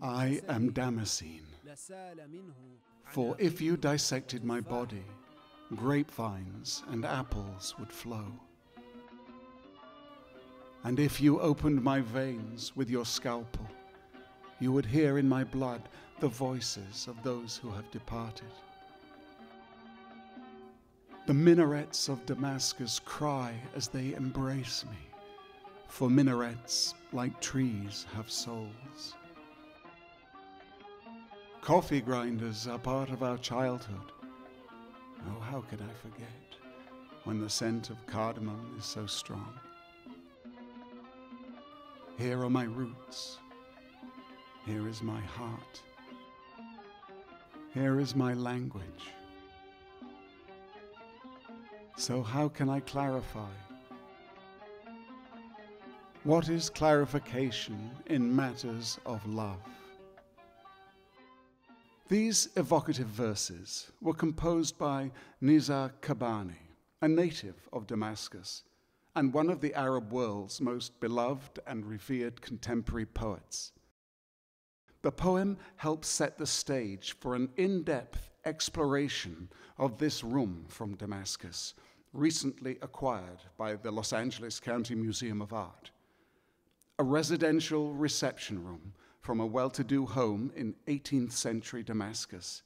I am Damascene. For if you dissected my body, grapevines and apples would flow. And if you opened my veins with your scalpel, you would hear in my blood the voices of those who have departed. The minarets of Damascus cry as they embrace me, for minarets like trees, have souls. Coffee grinders are part of our childhood. Oh, how could I forget when the scent of cardamom is so strong? Here are my roots. Here is my heart. Here is my language. So, how can I clarify? What is clarification in matters of love? These evocative verses were composed by Nizar Qabbani, a native of Damascus and one of the Arab world's most beloved and revered contemporary poets. The poem helps set the stage for an in depth exploration of this room from Damascus, recently acquired by the Los Angeles County Museum of Art. A residential reception room from a well to do home in 18th century Damascus.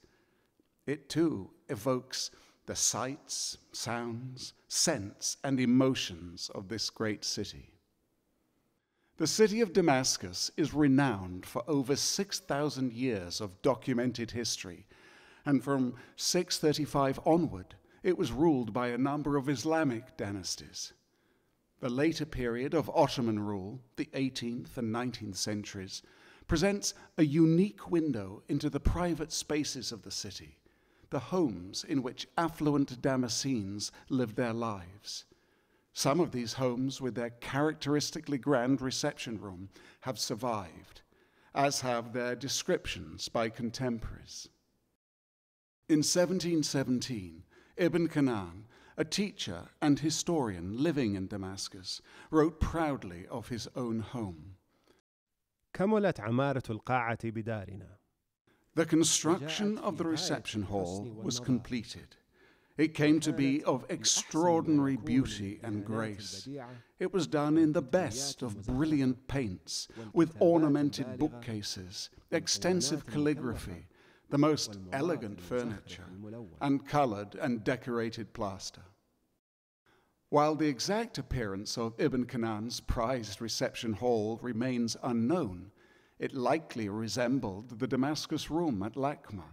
It too evokes the sights, sounds, scents, and emotions of this great city. The city of Damascus is renowned for over 6,000 years of documented history, and from 635 onward, it was ruled by a number of Islamic dynasties. The later period of Ottoman rule, the 18th and 19th centuries, presents a unique window into the private spaces of the city, the homes in which affluent Damascenes lived their lives. Some of these homes, with their characteristically grand reception room, have survived, as have their descriptions by contemporaries. In 1717, Ibn Kannan, a teacher and historian living in Damascus, wrote proudly of his own home. كملت عمارة القاعة بدارنا The construction of the reception hall was completed. It came to be of extraordinary beauty and grace. It was done in the best of brilliant paints, with ornamented bookcases, extensive calligraphy, the most elegant furniture, and colored and decorated plaster. While the exact appearance of Ibn Kannan's prized reception hall remains unknown, it likely resembled the Damascus room at LACMA,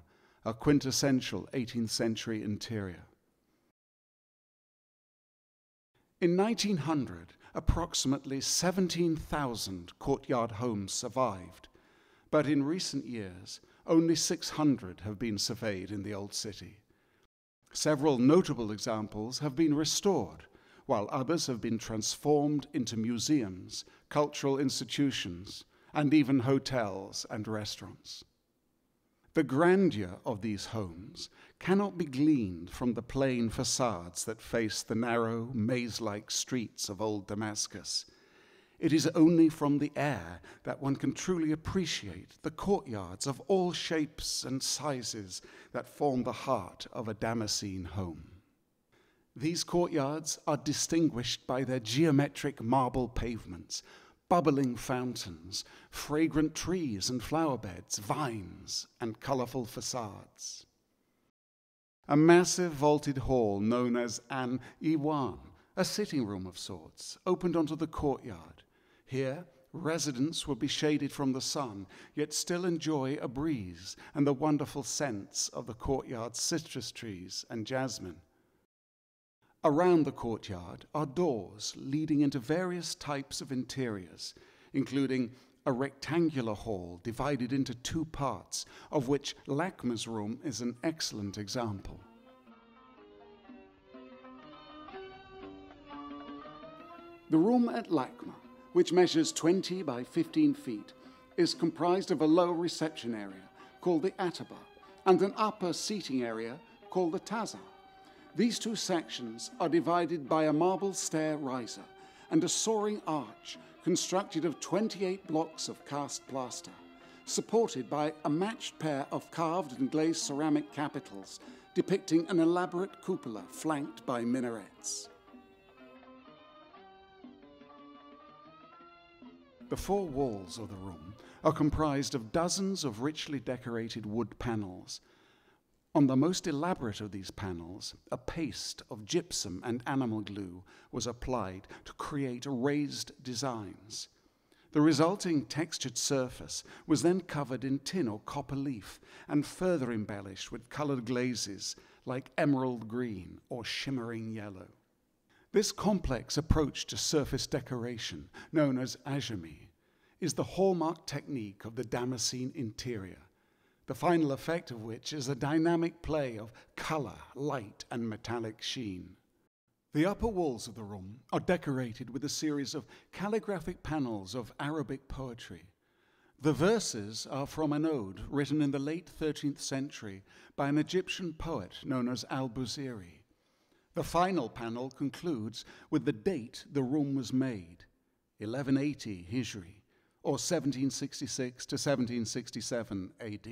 a quintessential 18th century interior. In 1900, approximately 17,000 courtyard homes survived, but in recent years, only 600 have been surveyed in the Old City. Several notable examples have been restored, while others have been transformed into museums, cultural institutions, and even hotels and restaurants. The grandeur of these homes cannot be gleaned from the plain facades that face the narrow, maze like streets of old Damascus. It is only from the air that one can truly appreciate the courtyards of all shapes and sizes that form the heart of a Damascene home. These courtyards are distinguished by their geometric marble pavements, bubbling fountains, fragrant trees and flower beds, vines, and colorful facades. A massive vaulted hall known as an Iwan, a sitting room of sorts, opened onto the courtyard. Here, residents will be shaded from the sun, yet still enjoy a breeze and the wonderful scents of the courtyard's citrus trees and jasmine. Around the courtyard are doors leading into various types of interiors, including a rectangular hall divided into two parts, of which LACMA's room is an excellent example. The room at LACMA, which measures 20 by 15 feet, is comprised of a low reception area called the Ataba and an upper seating area called the Tazar. These two sections are divided by a marble stair riser and a soaring arch constructed of 28 blocks of cast plaster, supported by a matched pair of carved and glazed ceramic capitals depicting an elaborate cupola flanked by minarets. The four walls of the room are comprised of dozens of richly decorated wood panels. On the most elaborate of these panels, a paste of gypsum and animal glue was applied to create raised designs. The resulting textured surface was then covered in tin or copper leaf and further embellished with colored glazes like emerald green or shimmering yellow. This complex approach to surface decoration, known as ajami, is the hallmark technique of the Damascene interior, the final effect of which is a dynamic play of color, light, and metallic sheen. The upper walls of the room are decorated with a series of calligraphic panels of Arabic poetry. The verses are from an ode written in the late 13th century by an Egyptian poet known as Al Busiri. The final panel concludes with the date the room was made 1180 Hijri, or 1766 to 1767 AD.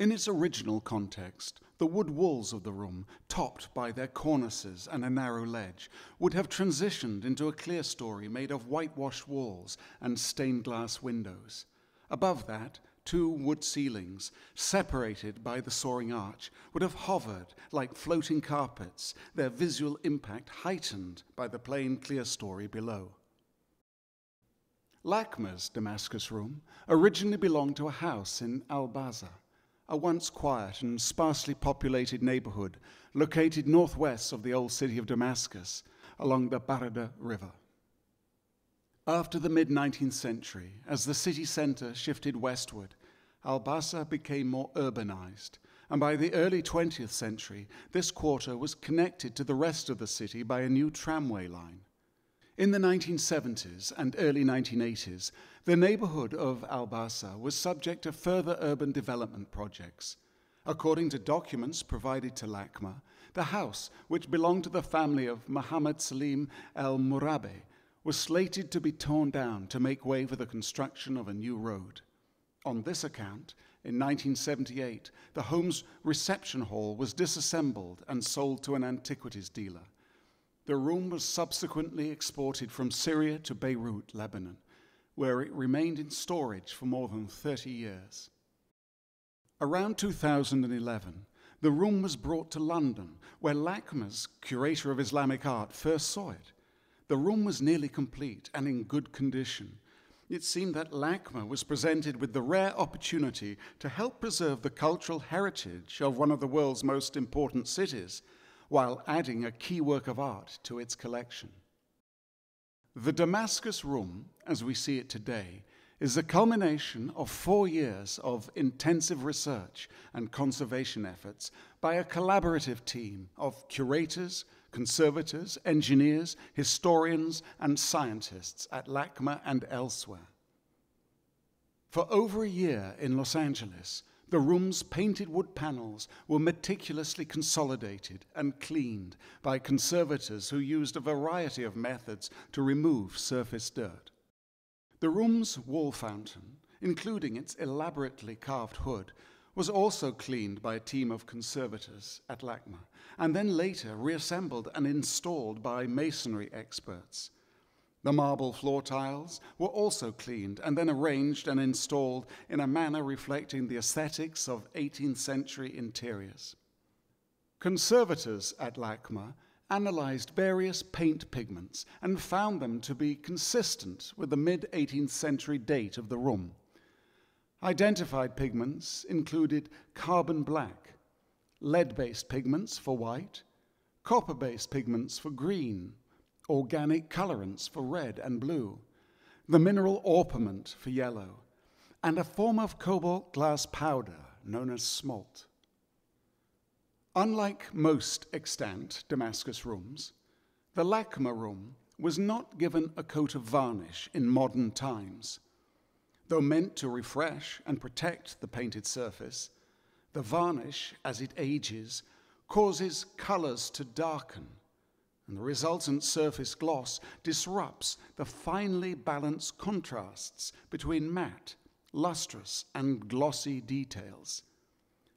In its original context, the wood walls of the room, topped by their cornices and a narrow ledge, would have transitioned into a clerestory made of whitewashed walls and stained glass windows. Above that, two wood ceilings, separated by the soaring arch, would have hovered like floating carpets, their visual impact heightened by the plain clerestory below. LACMA's Damascus room originally belonged to a house in Al Basa a once quiet and sparsely populated neighborhood located northwest of the old city of Damascus along the Barada River. After the mid 19th century, as the city center shifted westward, Al Basa became more urbanized, and by the early 20th century, this quarter was connected to the rest of the city by a new tramway line. In the 1970s and early 1980s, the neighborhood of Al-Basa was subject to further urban development projects. According to documents provided to LACMA, the house, which belonged to the family of Muhammad Salim al Murabi, was slated to be torn down to make way for the construction of a new road. On this account, in 1978, the home's reception hall was disassembled and sold to an antiquities dealer. The room was subsequently exported from Syria to Beirut, Lebanon, where it remained in storage for more than 30 years. Around 2011, the room was brought to London, where LACMA's curator of Islamic art first saw it. The room was nearly complete and in good condition. It seemed that LACMA was presented with the rare opportunity to help preserve the cultural heritage of one of the world's most important cities while adding a key work of art to its collection. The Damascus Room, as we see it today, is the culmination of four years of intensive research and conservation efforts by a collaborative team of curators, conservators, engineers, historians, and scientists at LACMA and elsewhere. For over a year in Los Angeles, the room's painted wood panels were meticulously consolidated and cleaned by conservators who used a variety of methods to remove surface dirt. The room's wall fountain, including its elaborately carved hood, was also cleaned by a team of conservators at LACMA, and then later reassembled and installed by masonry experts. The marble floor tiles were also cleaned and then arranged and installed in a manner reflecting the aesthetics of 18th century interiors. Conservators at LACMA analyzed various paint pigments and found them to be consistent with the mid 18th century date of the room. Identified pigments included carbon black, lead based pigments for white, copper based pigments for green, organic colorants for red and blue, the mineral orpiment for yellow, and a form of cobalt glass powder known as smalt. Unlike most extant Damascus rooms, the LACMA room was not given a coat of varnish in modern times. Though meant to refresh and protect the painted surface, the varnish, as it ages, causes colors to darken and the resultant surface gloss disrupts the finely balanced contrasts between matte, lustrous, and glossy details.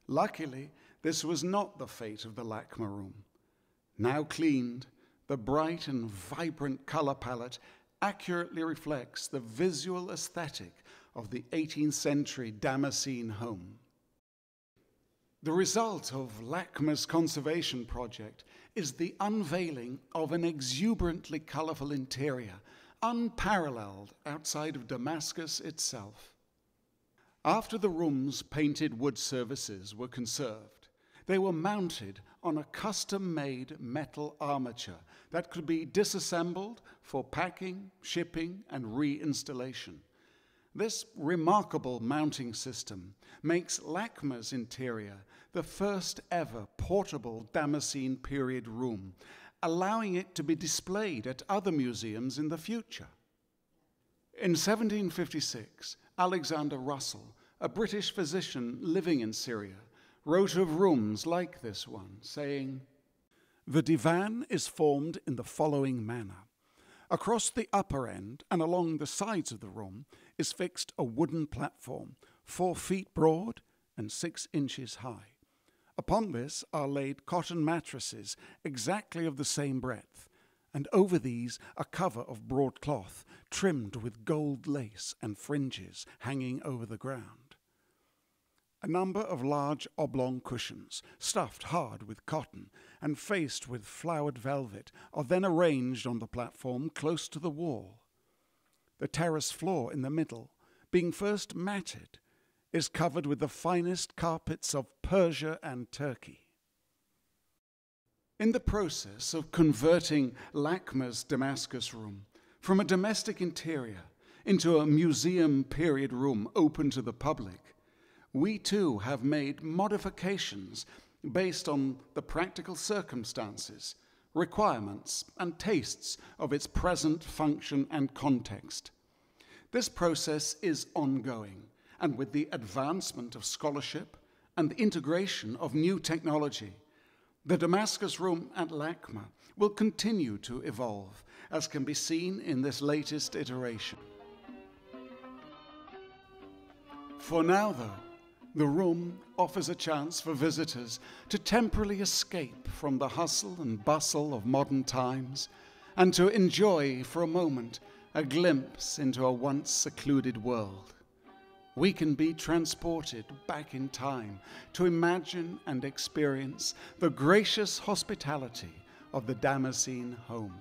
Luckily, this was not the fate of the LACMA room. Now cleaned, the bright and vibrant color palette accurately reflects the visual aesthetic of the 18th century Damascene home. The result of LACMA's conservation project is the unveiling of an exuberantly colorful interior, unparalleled outside of Damascus itself. After the room's painted wood surfaces were conserved, they were mounted on a custom made metal armature that could be disassembled for packing, shipping, and reinstallation. This remarkable mounting system makes LACMA's interior the first ever portable Damascene period room, allowing it to be displayed at other museums in the future. In 1756, Alexander Russell, a British physician living in Syria, wrote of rooms like this one, saying, The divan is formed in the following manner. Across the upper end and along the sides of the room is fixed a wooden platform, four feet broad and six inches high. Upon this are laid cotton mattresses exactly of the same breadth, and over these a cover of broadcloth trimmed with gold lace and fringes hanging over the ground. A number of large oblong cushions, stuffed hard with cotton and faced with flowered velvet, are then arranged on the platform close to the wall. The terrace floor in the middle, being first matted, is covered with the finest carpets of Persia and Turkey. In the process of converting LACMA's Damascus room from a domestic interior into a museum period room open to the public, we too have made modifications based on the practical circumstances, requirements, and tastes of its present function and context. This process is ongoing, and with the advancement of scholarship and the integration of new technology, the Damascus Room at LACMA will continue to evolve, as can be seen in this latest iteration. For now, though, the room offers a chance for visitors to temporarily escape from the hustle and bustle of modern times and to enjoy for a moment a glimpse into a once secluded world. We can be transported back in time to imagine and experience the gracious hospitality of the Damascene home.